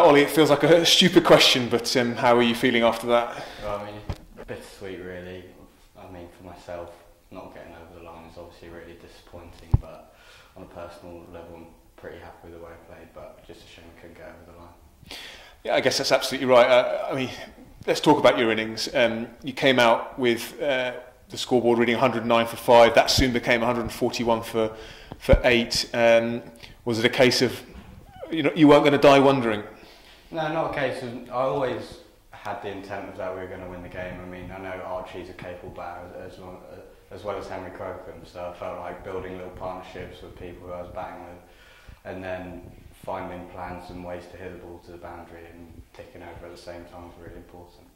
Oli, it feels like a stupid question, but um, how are you feeling after that? Well, I mean, bittersweet, really. I mean, for myself, not getting over the line is obviously really disappointing, but on a personal level, I'm pretty happy with the way I played, but just a shame I couldn't get over the line. Yeah, I guess that's absolutely right. Uh, I mean, let's talk about your innings. Um, you came out with uh, the scoreboard reading 109 for five. That soon became 141 for for eight. Um, was it a case of you know you weren't going to die wondering? No, not a case of. I always had the intent of that we were going to win the game. I mean, I know Archie's a capable batter as, well, as well as Henry Crocombe, so I felt like building little partnerships with people who I was batting with, and then finding plans and ways to hit the ball to the boundary and ticking over at the same time was really important.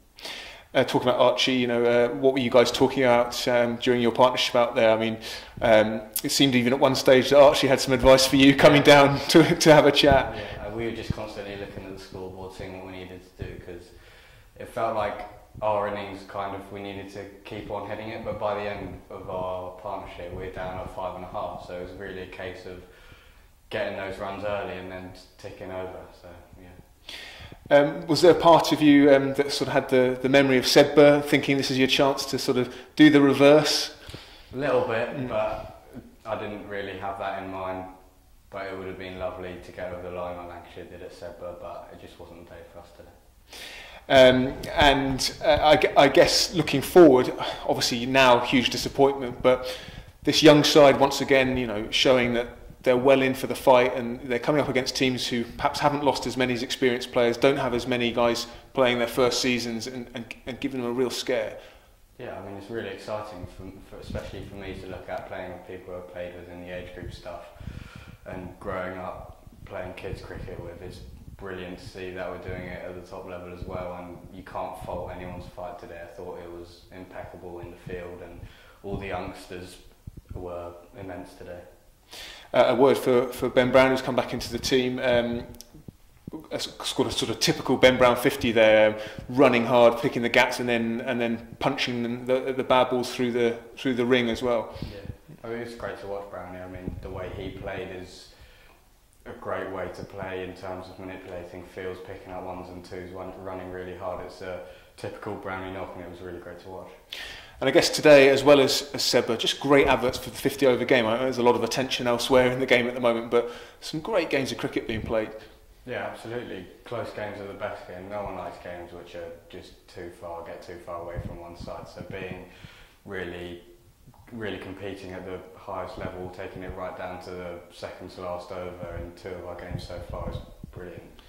Uh, talking about Archie, you know, uh, what were you guys talking about um, during your partnership out there? I mean, um, it seemed even at one stage that Archie had some advice for you coming down to, to have a chat. Yeah, uh, we were just constantly looking at the scoreboard, seeing what we needed to do, because it felt like our innings kind of we needed to keep on hitting it, but by the end of our partnership, we we're down at five and a half. So it was really a case of getting those runs early and then ticking over. So yeah. Um, was there a part of you um, that sort of had the, the memory of Sedbergh, thinking this is your chance to sort of do the reverse? A little bit, mm. but I didn't really have that in mind. But it would have been lovely to get over the line like Lancashire did at Sedbergh, but it just wasn't the day for us today. Um, and uh, I, I guess looking forward, obviously now huge disappointment, but this young side once again, you know, showing that they're well in for the fight and they're coming up against teams who perhaps haven't lost as many as experienced players, don't have as many guys playing their first seasons and, and, and giving them a real scare. Yeah, I mean it's really exciting, for, for, especially for me to look at playing with people who have played within the age group stuff and growing up playing kids cricket with. It's brilliant to see that we're doing it at the top level as well and you can't fault anyone's fight today. I thought it was impeccable in the field and all the youngsters were immense today. Uh, a word for, for Ben Brown, who's come back into the team. Um, scored a sort of typical Ben Brown 50 there, um, running hard, picking the gaps, and then and then punching the, the bad balls through the through the ring as well. Yeah, I mean it's great to watch Brownie. I mean the way he played is a great way to play in terms of manipulating fields, picking up ones and twos, running really hard. It's a typical Brownie knock, and it was really great to watch. And I guess today, as well as, as Sedbergh, uh, just great adverts for the 50 over game. I know there's a lot of attention elsewhere in the game at the moment, but some great games of cricket being played. Yeah, absolutely. Close games are the best game. No one likes games which are just too far, get too far away from one side. So being really, really competing at the highest level, taking it right down to the second to last over in two of our games so far is brilliant.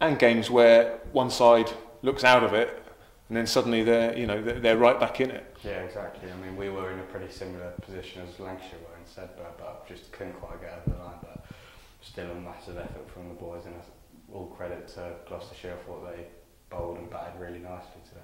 And games where one side looks out of it and then suddenly they're you know they're, right back in it. Yeah, exactly. I mean, we were in a pretty similar position as Lancashire were in Sedbergh, but just couldn't quite get over the line. But still a massive effort from the boys, and all credit to Gloucestershire. I thought they bowled and batted really nicely today.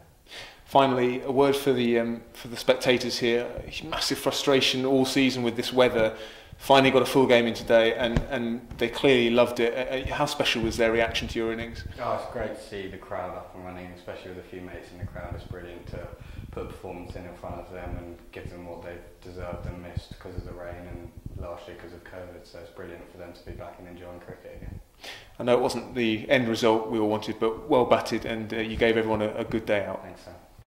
Finally, a word for the um, for the spectators here. Massive frustration all season with this weather finally got a full game in today and, and they clearly loved it. Uh, uh, how special was their reaction to your innings? Oh, it's great to see the crowd up and running, especially with a few mates in the crowd. It's brilliant to put a performance in in front of them and give them what they've deserved and missed because of the rain and last year because of COVID. So it's brilliant for them to be back and enjoying cricket again. I know it wasn't the end result we all wanted, but well batted and uh, you gave everyone a, a good day out. Thanks, Sam.